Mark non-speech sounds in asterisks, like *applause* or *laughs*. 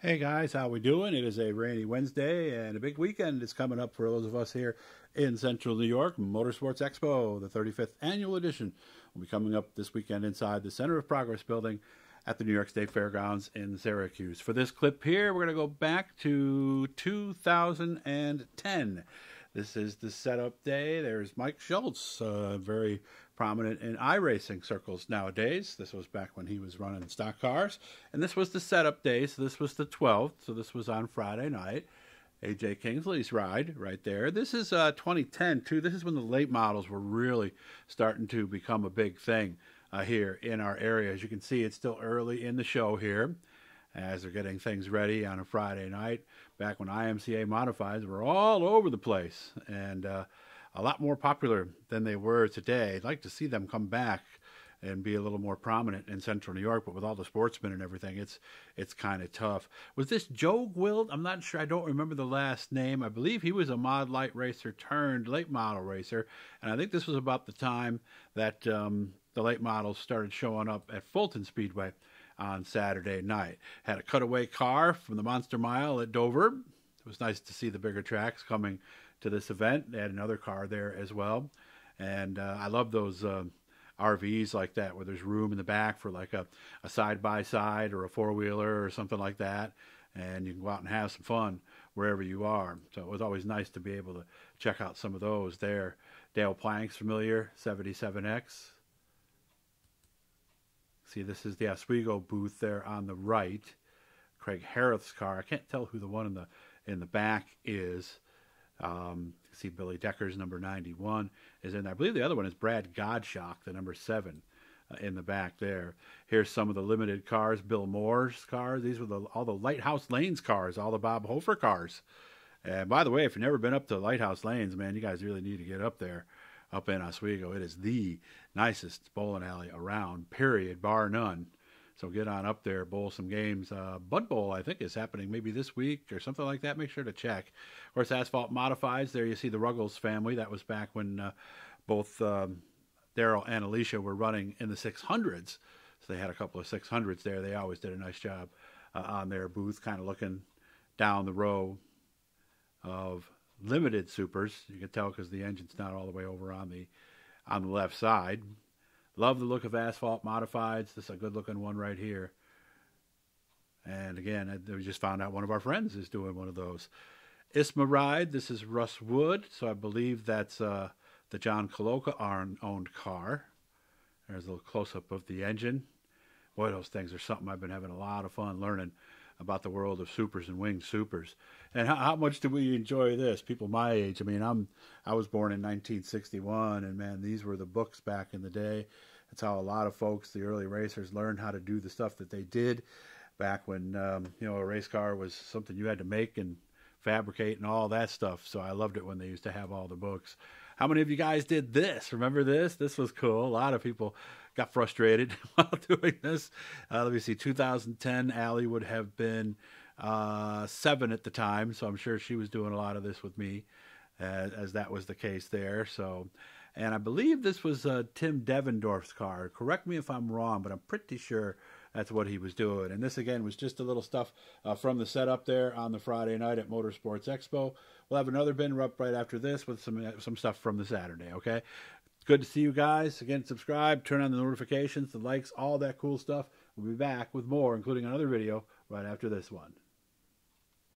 Hey guys, how we doing? It is a rainy Wednesday and a big weekend is coming up for those of us here in Central New York. Motorsports Expo, the 35th annual edition, will be coming up this weekend inside the Center of Progress building at the New York State Fairgrounds in Syracuse. For this clip here, we're going to go back to 2010. This is the setup day. There's Mike Schultz, uh, very prominent in iRacing circles nowadays. This was back when he was running stock cars. And this was the setup day, so this was the 12th, so this was on Friday night. AJ Kingsley's ride right there. This is uh, 2010 too. This is when the late models were really starting to become a big thing uh, here in our area. As you can see, it's still early in the show here as they're getting things ready on a Friday night. Back when IMCA modifieds were all over the place and uh, a lot more popular than they were today. I'd like to see them come back and be a little more prominent in Central New York, but with all the sportsmen and everything, it's it's kind of tough. Was this Joe Gwilt? I'm not sure. I don't remember the last name. I believe he was a mod light racer turned late model racer, and I think this was about the time that um, the late models started showing up at Fulton Speedway on Saturday night. Had a cutaway car from the Monster Mile at Dover. It was nice to see the bigger tracks coming to this event. They had another car there as well. And uh, I love those uh, RVs like that where there's room in the back for like a, a side by side or a four wheeler or something like that. And you can go out and have some fun wherever you are. So it was always nice to be able to check out some of those there. Dale Plank's familiar, 77X. See, this is the Oswego booth there on the right. Craig Harrith's car. I can't tell who the one in the in the back is. Um, see Billy Decker's number 91 is in there. I believe the other one is Brad Godshock, the number seven uh, in the back there. Here's some of the limited cars. Bill Moore's cars. These were the, all the Lighthouse Lanes cars, all the Bob Hofer cars. And by the way, if you've never been up to Lighthouse Lanes, man, you guys really need to get up there up in Oswego. It is the nicest bowling alley around, period, bar none. So get on up there, bowl some games. Uh, Bud Bowl, I think, is happening maybe this week or something like that. Make sure to check. Of course, Asphalt Modifieds. There you see the Ruggles family. That was back when uh, both um, Daryl and Alicia were running in the 600s. So they had a couple of 600s there. They always did a nice job uh, on their booth, kind of looking down the row of limited supers. You can tell because the engine's not all the way over on the on the left side. Love the look of asphalt modifieds. This is a good looking one right here. And again, we just found out one of our friends is doing one of those. ISMA Ride, this is Russ Wood, so I believe that's uh, the John Koloka owned car. There's a little close up of the engine. Boy, those things are something I've been having a lot of fun learning about the world of supers and winged supers. And how, how, much do we enjoy this? People my age. I mean, I'm I was born in 1961, and man, these were the books back in the day. That's how a lot of folks, the early racers, learned how to do the stuff that they did back when um, you know a race car was something you had to make and fabricate and all that stuff. So I loved it when they used to have all the books. How many of you guys did this? Remember this? This was cool. A lot of people got frustrated *laughs* while doing this. Uh, let me see. 2010, Allie would have been uh, seven at the time, so I'm sure she was doing a lot of this with me, as, as that was the case there. So, and I believe this was uh, Tim Devendorf's car. Correct me if I'm wrong, but I'm pretty sure that's what he was doing. And this again was just a little stuff uh, from the setup there on the Friday night at Motorsports Expo. We'll have another bin up right after this with some uh, some stuff from the Saturday. Okay, Good to see you guys. Again, subscribe, turn on the notifications, the likes, all that cool stuff. We'll be back with more, including another video right after this one.